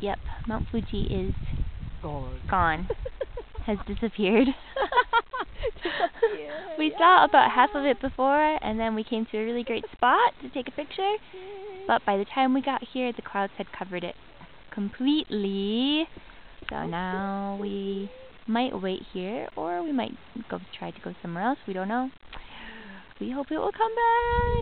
Yep, Mount Fuji is Gone. gone. Has disappeared. Disappeared, we saw about half of it before, and then we came to a really great spot to take a picture. But by the time we got here, the clouds had covered it completely. So now we might wait here, or we might go try to go somewhere else. We don't know. We hope it will come back.